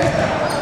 Yeah.